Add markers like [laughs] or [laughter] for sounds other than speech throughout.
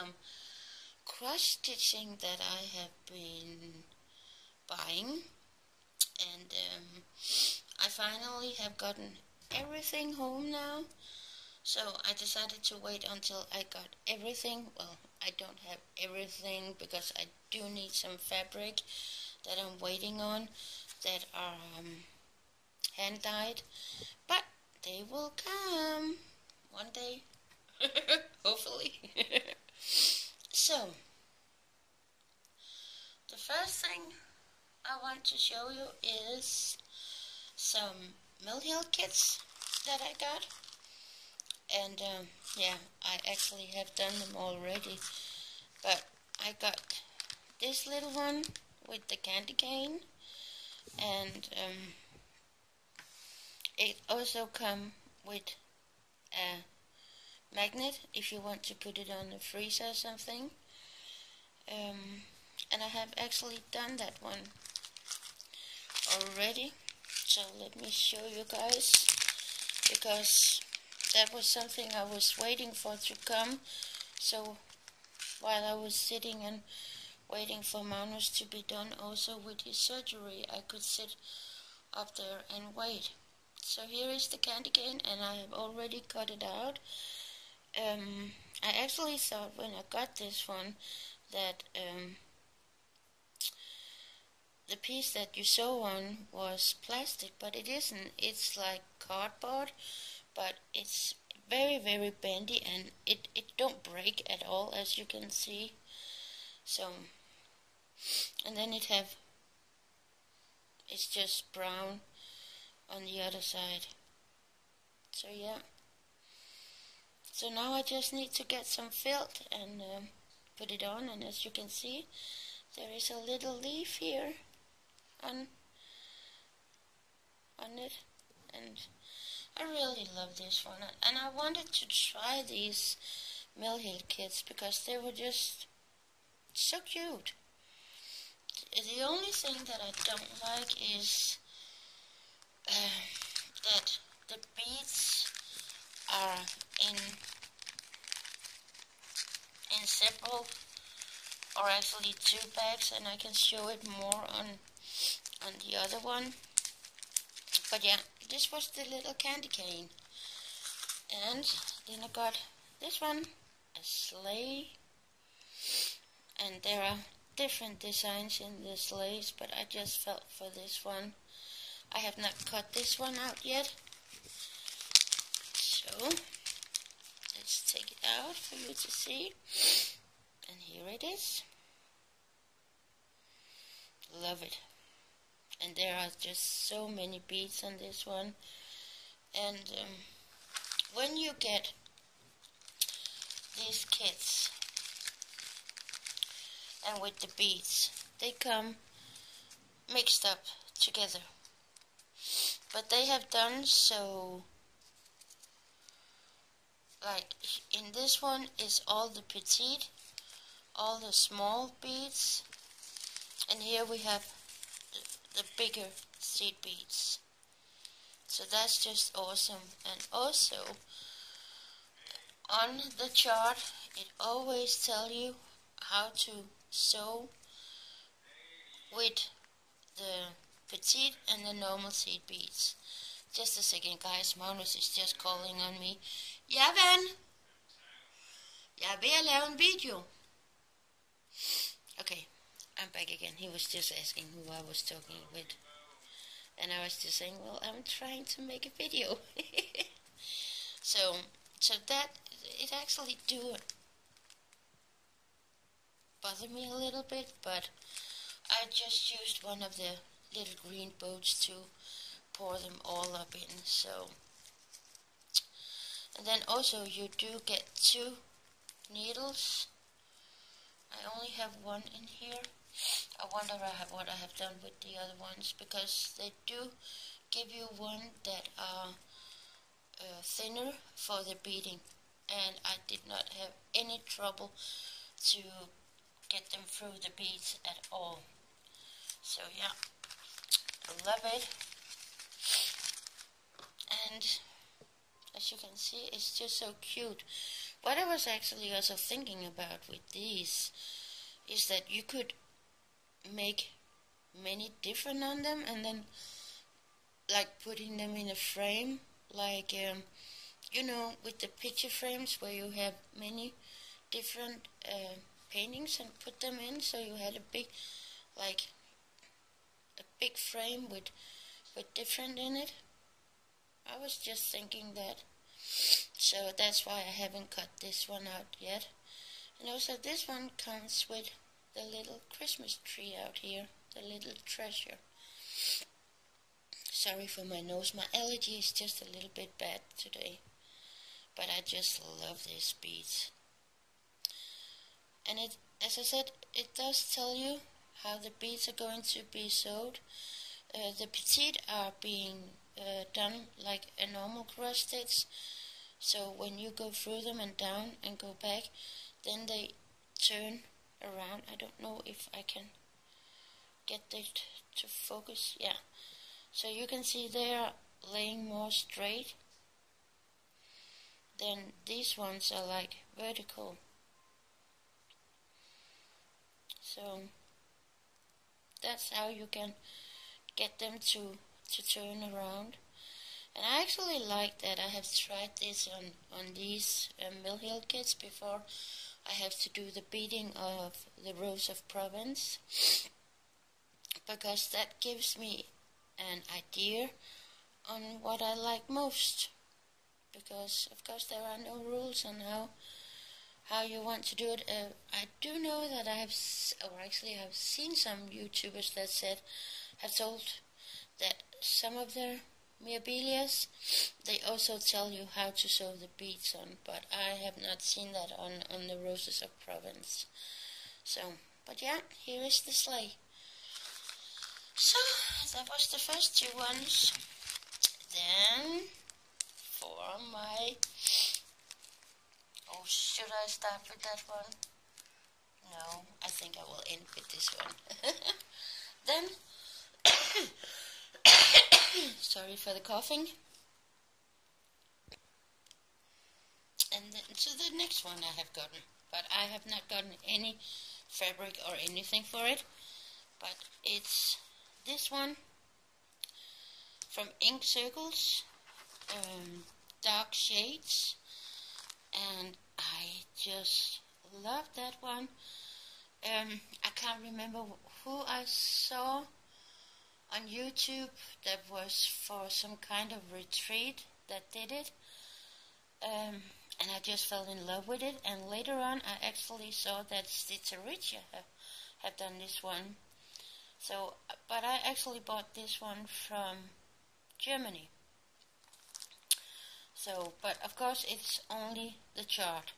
some cross stitching that I have been buying. And um, I finally have gotten everything home now. So I decided to wait until I got everything. Well I don't have everything because I do need some fabric that I'm waiting on that are um, hand dyed. But they will come. One day [laughs] hopefully. [laughs] So the first thing I want to show you is some Mill Hill kits that I got. And um, yeah I actually have done them already. But I got this little one with the candy cane. And um, it also come with a magnet if you want to put it on the freezer or something. Um, and I have actually done that one already. So let me show you guys because that was something I was waiting for to come. So while I was sitting and waiting for Magnus to be done also with his surgery, I could sit up there and wait. So here is the candy cane and I have already cut it out. Um, I actually thought when I got this one that um, the piece that you sew on was plastic, but it isn't. It's like cardboard, but it's very very bendy and it, it don't break at all as you can see. So, and then it have, it's just brown on the other side. So yeah. So now I just need to get some felt and um, put it on and as you can see there is a little leaf here on on it and I really love this one and I wanted to try these Mill Hill kits because they were just so cute. The only thing that I don't like is uh, that the beads are in in several or actually two bags and I can show it more on on the other one. But yeah this was the little candy cane. And then I got this one a sleigh. And there are different designs in the sleighs but I just felt for this one. I have not cut this one out yet. So, let's take it out for you to see. And here it is. Love it. And there are just so many beads on this one. And um, when you get these kits and with the beads, they come mixed up together but they have done so like in this one is all the petite all the small beads and here we have the, the bigger seed beads so that's just awesome and also on the chart it always tell you how to sew with the petite and the normal seed beads. Just a second, guys. Magnus is just calling on me. Ja, ven. Jeg er ved at lave en video. Okay, I'm back again. He was just asking who I was talking with. And I was just saying, well, I'm trying to make a video. [laughs] so, so that, it actually do bother me a little bit, but I just used one of the little green boats to pour them all up in so and then also you do get two needles. I only have one in here. I wonder what I have done with the other ones because they do give you one that are uh, thinner for the beading and I did not have any trouble to get them through the beads at all. So yeah. I love it. And as you can see it's just so cute. What I was actually also thinking about with these is that you could make many different on them and then like putting them in a frame like um, you know with the picture frames where you have many different uh, paintings and put them in. So you had a big like a big frame with with different in it I was just thinking that so that's why I haven't cut this one out yet. And also this one comes with the little Christmas tree out here the little treasure. Sorry for my nose my allergy is just a little bit bad today but I just love these beads. And it as I said it does tell you how the beads are going to be sewed uh, the petite are being uh, done like a normal cross stitch so when you go through them and down and go back then they turn around. I don't know if I can get it to focus. Yeah. So you can see they are laying more straight then these ones are like vertical. So that's how you can get them to to turn around. And I actually like that I have tried this on on these uh, Mill Hill kits before. I have to do the beating of the Rose of Provence [sniffs] because that gives me an idea on what I like most. Because of course there are no rules on how how you want to do it. Uh, I do know that I have, or actually I have seen some YouTubers that said, have told that some of their mirabilias, they also tell you how to sew the beads on, but I have not seen that on, on the Roses of Provence. So, but yeah, here is the sleigh. So, that was the first two ones. Then, for my... Oh, should I start with that one? No, I think I will end with this one. [laughs] then, [coughs] [coughs] [coughs] sorry for the coughing. And then to the next one I have gotten, but I have not gotten any fabric or anything for it. But it's this one from Ink Circles, um, Dark Shards, and I just love that one. Um, I can't remember who I saw on YouTube that was for some kind of retreat that did it. Um, and I just fell in love with it. And later on, I actually saw that Stitchericha have done this one. So, but I actually bought this one from Germany. So, but of course, it's only the chart.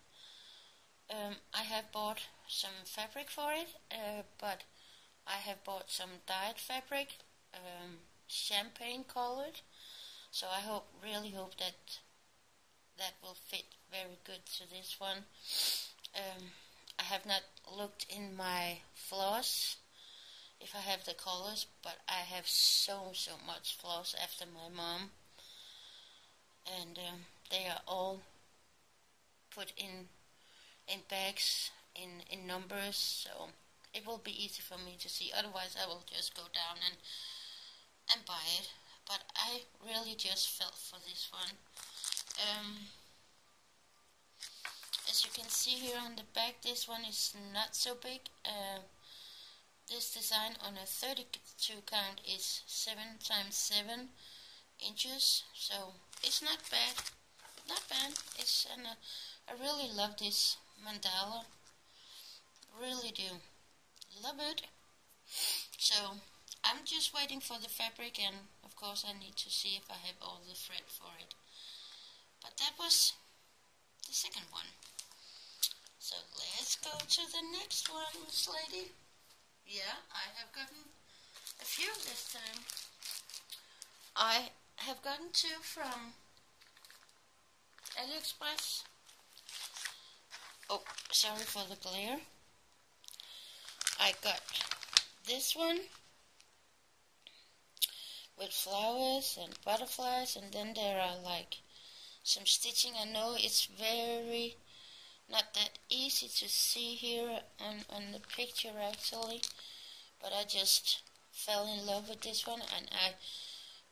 Um, I have bought some fabric for it, uh, but I have bought some dyed fabric um, champagne colored. So I hope, really hope that that will fit very good to this one. Um, I have not looked in my floss if I have the colors, but I have so so much floss after my mom, and um, they are all put in in bags in in numbers, so it will be easy for me to see. Otherwise, I will just go down and and buy it. But I really just felt for this one. Um, as you can see here on the back, this one is not so big. Uh, this design on a 32 count is 7 times 7 inches, so it's not bad. Not bad. It's an, uh, I really love this mandala. Really do. Love it. So I'm just waiting for the fabric and of course I need to see if I have all the thread for it. But that was the second one. So let's go to the next one, Miss Lady. Yeah, I have gotten a few this time. I have gotten two from AliExpress. Oh, sorry for the glare. I got this one with flowers and butterflies and then there are like some stitching. I know it's very not that easy to see here on, on the picture actually but I just fell in love with this one and I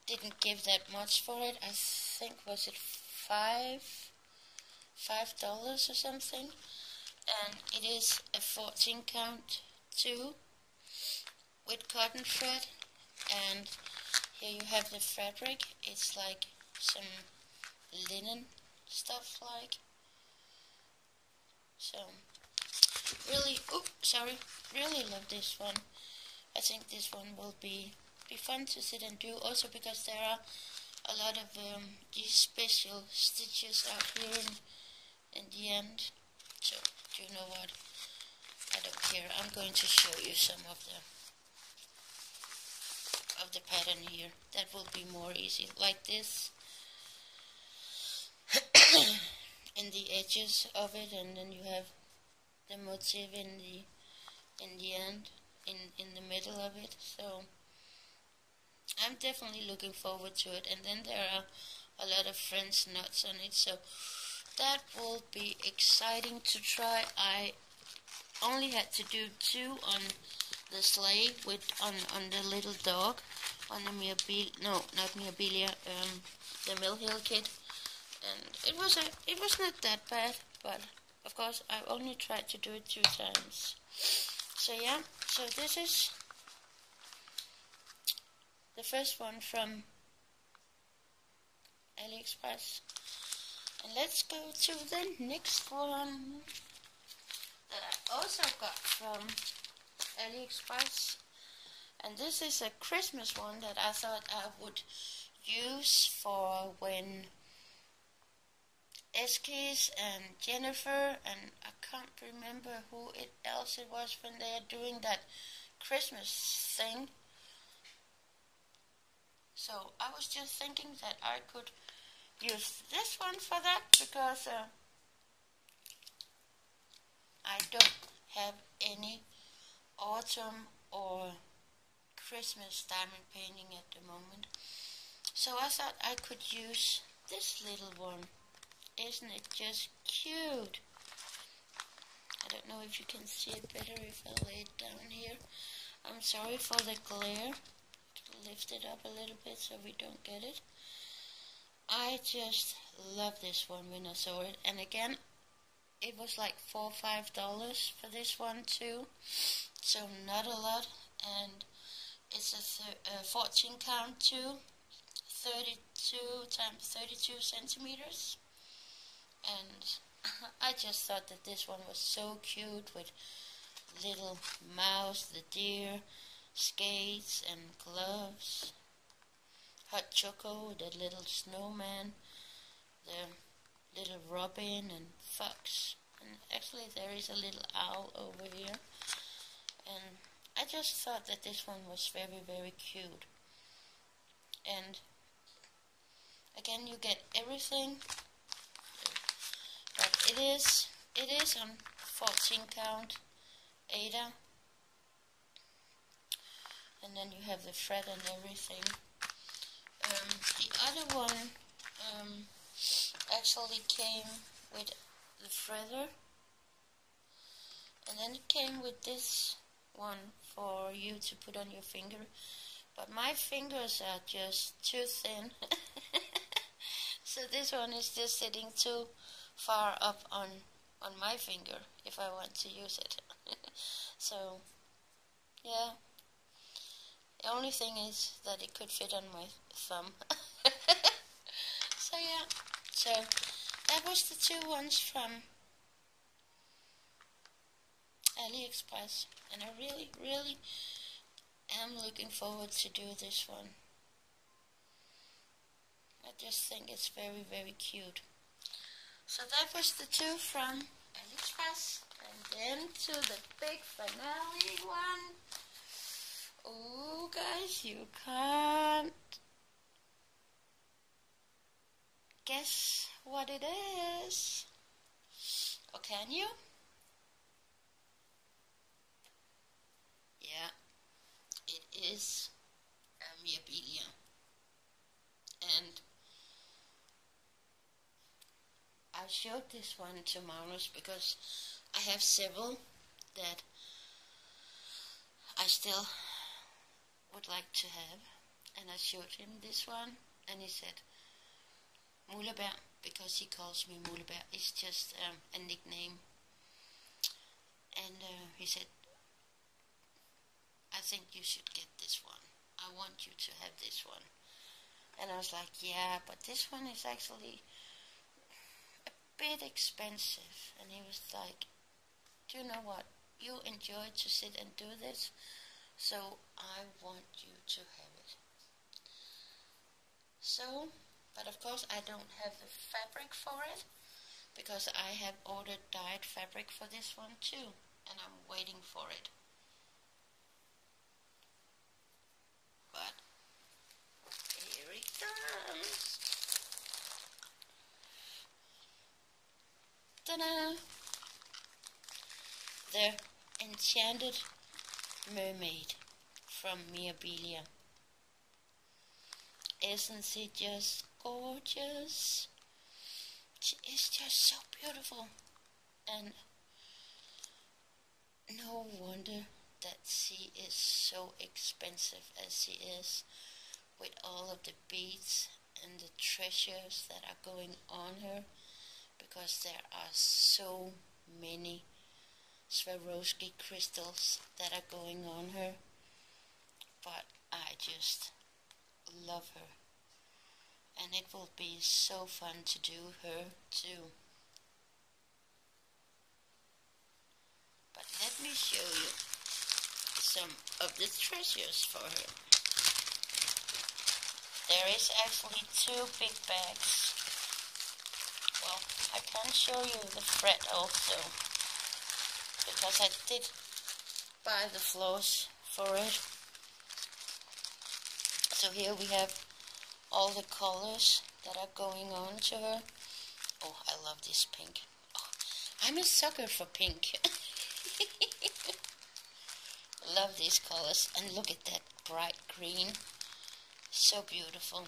didn't give that much for it I think was it five five dollars or something and it is a 14 count too with cotton thread and here you have the fabric it's like some linen stuff like so, really, oh, sorry, really love this one. I think this one will be be fun to sit and do. Also because there are a lot of um, these special stitches out here in, in the end. So, do you know what? I don't care. I'm going to show you some of the of the pattern here. That will be more easy. Like this. [coughs] in the edges of it and then you have the motif in the in the end in in the middle of it so I'm definitely looking forward to it and then there are a lot of French knots on it so that will be exciting to try I only had to do two on the sleigh with on on the little dog on the Mirabilia no not Mirabilia um the Mill Hill kit and it was a, it was not that bad, but of course I only tried to do it two times. So yeah, so this is the first one from AliExpress. And let's go to the next one that I also got from AliExpress. And this is a Christmas one that I thought I would use for when Eskis and Jennifer and I can't remember who it else it was when they are doing that Christmas thing. So I was just thinking that I could use this one for that because uh, I don't have any autumn or Christmas diamond painting at the moment. So I thought I could use this little one. Isn't it just cute? I don't know if you can see it better if I lay it down here. I'm sorry for the glare. Lift it up a little bit so we don't get it. I just love this one when I saw it. And again, it was like four or five dollars for this one too. So not a lot. And it's a, a 14 count too. 32 times 32 centimeters and [laughs] I just thought that this one was so cute with little mouse, the deer, skates and gloves, hot choco, the little snowman, the little robin and fox, and actually there is a little owl over here, and I just thought that this one was very very cute, and again you get everything but it is. It is on 14 count Aida and then you have the thread and everything. Um, the other one um, actually came with the threader and then it came with this one for you to put on your finger but my fingers are just too thin [laughs] so this one is just sitting too far up on on my finger if I want to use it. [laughs] so yeah. The only thing is that it could fit on my thumb. [laughs] so yeah. So that was the two ones from AliExpress and I really really am looking forward to do this one. I just think it's very very cute. So that was the two from AliExpress. And then to the big finale one. Oh, guys, you can't guess what it is. Or can you? Yeah, it is a Mirabilia. And I showed this one to Magnus because I have several that I still would like to have. And I showed him this one and he said, Mullebær, because he calls me Mullebær. It's just um, a nickname. And uh, he said, I think you should get this one. I want you to have this one. And I was like, yeah, but this one is actually a bit expensive. And he was like, do you know what? You enjoy to sit and do this, so I want you to have it. So, but of course I don't have the fabric for it, because I have ordered dyed fabric for this one too, and I'm waiting for it. But here it comes. Ta-da! The Enchanted Mermaid from Mirabilia. Isn't she just gorgeous? She is just so beautiful. And no wonder that she is so expensive as she is with all of the beads and the treasures that are going on her because there are so many Swarovski crystals that are going on her but I just love her. And it will be so fun to do her too. But let me show you some of the treasures for her. There is actually two big bags. Well, I can show you the thread also, because I did buy the floss for it. So here we have all the colors that are going on to her. Oh, I love this pink. Oh, I'm a sucker for pink. [laughs] love these colors. And look at that bright green. So beautiful.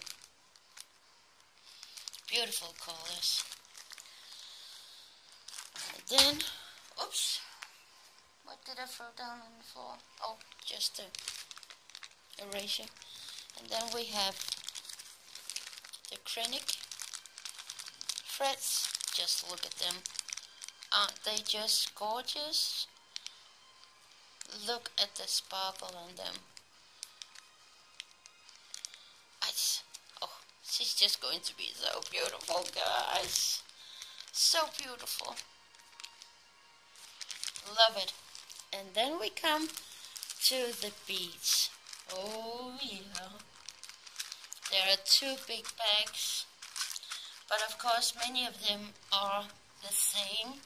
Beautiful colors. And then oops. What did I throw down on the floor oh just a erasure. And then we have the Kreinik threads just look at them. Aren't they just gorgeous Look at the sparkle on them. I, oh, she's just going to be so beautiful, guys. So beautiful. Love it. And then we come to the beach. Oh, yeah. There are two big bags. But of course, many of them are the same.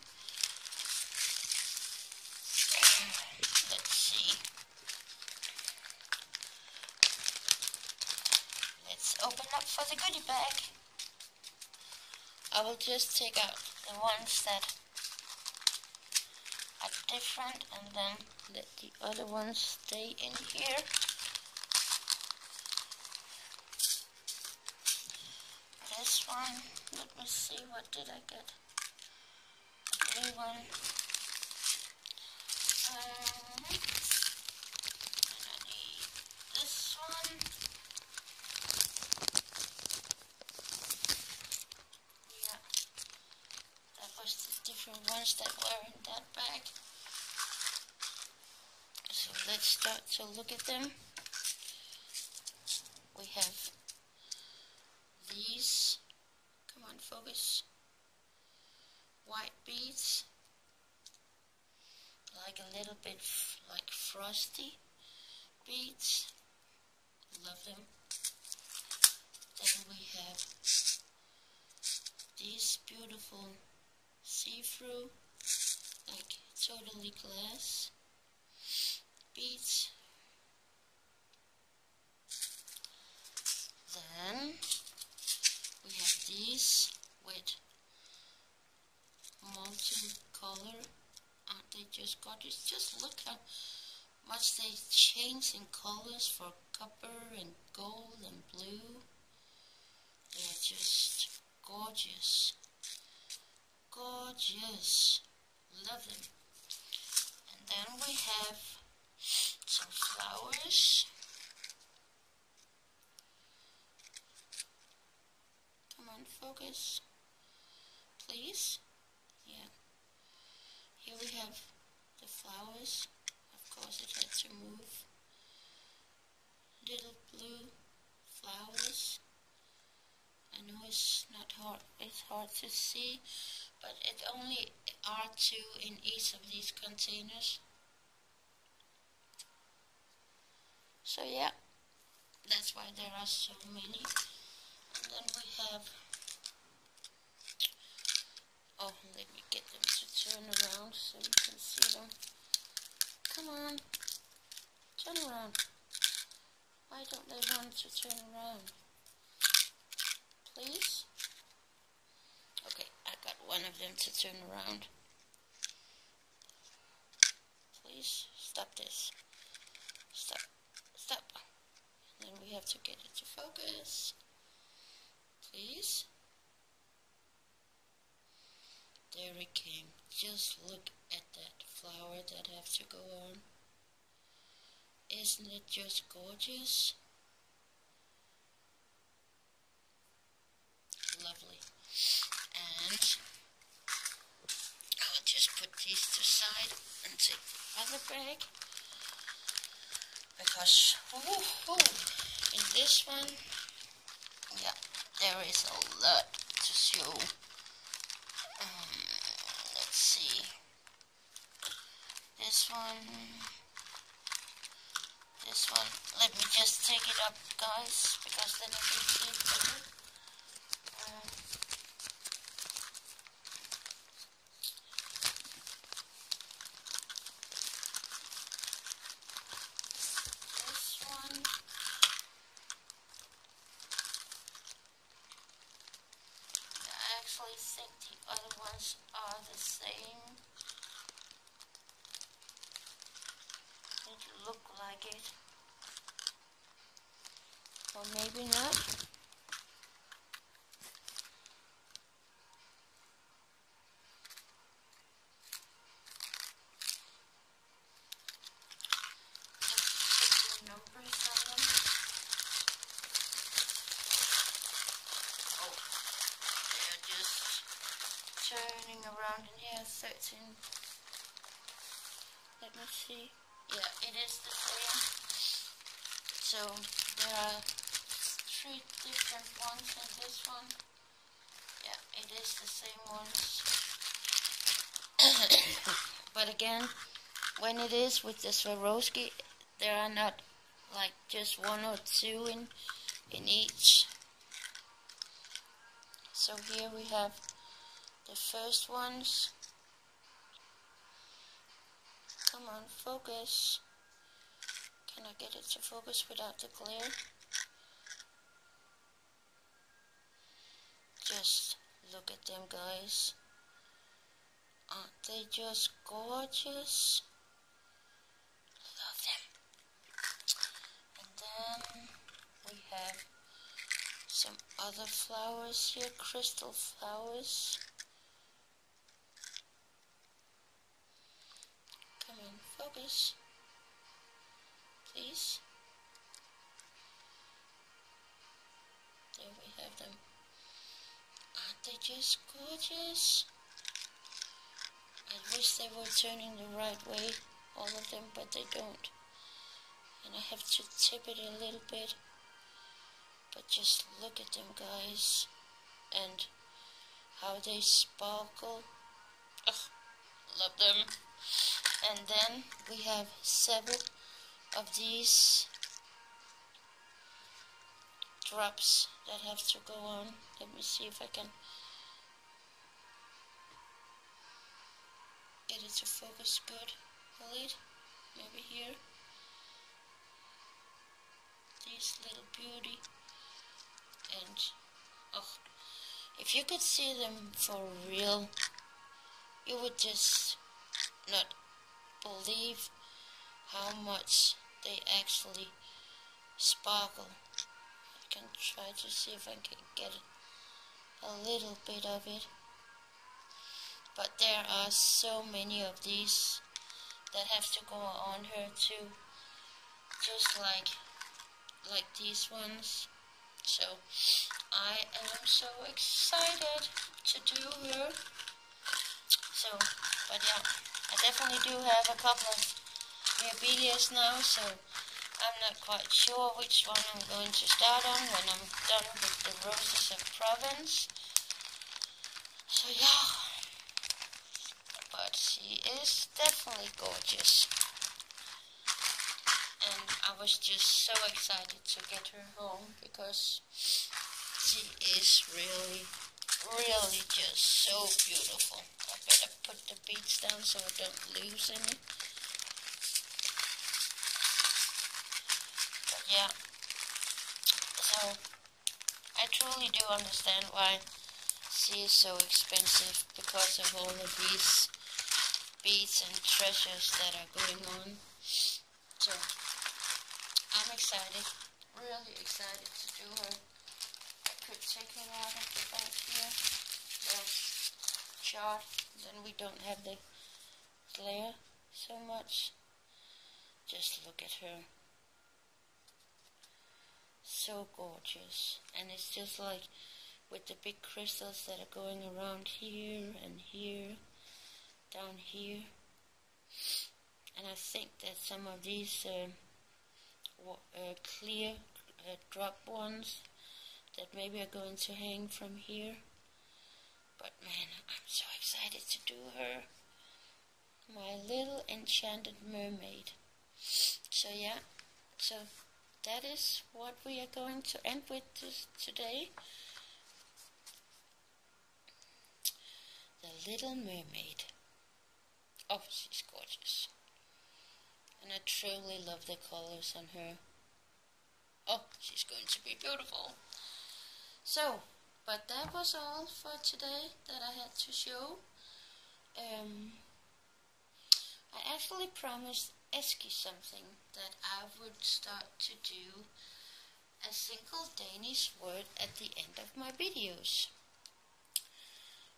The goodie bag. I will just take out the ones that are different and then let the other ones stay in here. This one, let me see, what did I get? Blue one. Um, that were in that bag. So let's start to look at them. We have these, come on focus, white beads, like a little bit like frosty beads, love them. Then we have these beautiful see-through, like totally glass beads. Then we have these with molten color. Aren't they just gorgeous? Just look how much they change in colors for copper and gold and blue. They're just gorgeous gorgeous. Love them. Then we have some flowers. Come on, focus. Please. Yeah. Here we have the flowers. Of course it had to move. Little blue flowers. I know it's not hard, it's hard to see, but it only are two in each of these containers. So yeah, that's why there are so many. And then we have, oh, let me get them to turn around so you can see them. Come on, turn around. Why don't they want to turn around? Please? Okay, I got one of them to turn around. Please, stop this. Stop. Stop. And then we have to get it to focus. Please. There it came. Just look at that flower that have to go on. Isn't it just gorgeous? Lovely. And I'll just put these to side and take the other bag. Because ooh, ooh, in this one, yeah, there is a lot to show. Um, let's see. This one this one. Let me just take it up, guys, because then it will see better. Uh, this one. I actually think the other ones are the same. It look like it or maybe not. Oh, turning around in here 13 let me see yeah it is the same so there are three different ones in this one. Yeah, it is the same ones. [coughs] but again, when it is with the Swarovski, there are not like just one or two in in each. So here we have the first ones. Come on, focus. Can I get it to focus without the glare? Just look at them, guys. Aren't they just gorgeous? Love them. And then we have some other flowers here, crystal flowers. Come focus. Please. There we have them. Aren't they just gorgeous? I wish they were turning the right way, all of them, but they don't. And I have to tip it a little bit. But just look at them, guys. And how they sparkle. Ugh, love them. And then we have seven of these drops that have to go on. Let me see if I can get it to focus good. Hold it, maybe here. This little beauty. And, oh, if you could see them for real, you would just not believe how much they actually sparkle. I can try to see if I can get a little bit of it. but there are so many of these that have to go on her too just like like these ones. So I am so excited to do her. So but yeah I definitely do have a couple of Mirabilias now so I'm not quite sure which one I'm going to start on when I'm done with the Roses of Provence. So yeah. But she is definitely gorgeous. And I was just so excited to get her home because she is really, really just so beautiful. I better put the beads down so I don't lose any. But yeah, so I truly do understand why she is so expensive because of all of these beads and treasures that are going on. So I'm excited, really excited to do her. Could take her out of the back here, then we don't have the glare so much. Just look at her. So gorgeous. And it's just like with the big crystals that are going around here and here, down here. And I think that some of these uh, uh, clear uh, drop ones that maybe are going to hang from here. But man, I'm so excited to do her. My little enchanted mermaid. So yeah, so that is what we are going to end with today. The Little Mermaid. Oh, she's gorgeous. And I truly love the colors on her. Oh, she's going to be beautiful. So, but that was all for today that I had to show. Um, I actually promised Eski something that I would start to do a single Danish word at the end of my videos.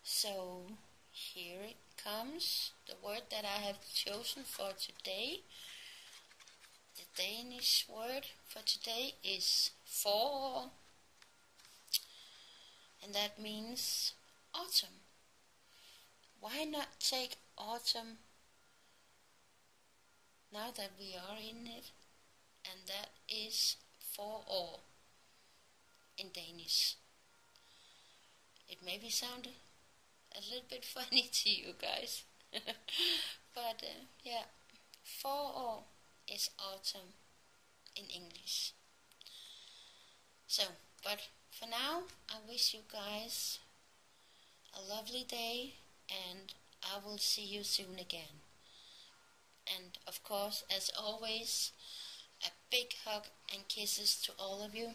So here it comes, the word that I have chosen for today the Danish word for today is forår, and that means autumn. Why not take autumn now that we are in it? And that is for all in Danish. It may be sound a little bit [laughs] funny to you guys, [laughs] but uh, yeah, all is autumn in English. So, but for now, I wish you guys a lovely day and I will see you soon again. And of course, as always, a big hug and kisses to all of you.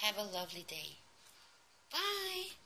Have a lovely day. Bye.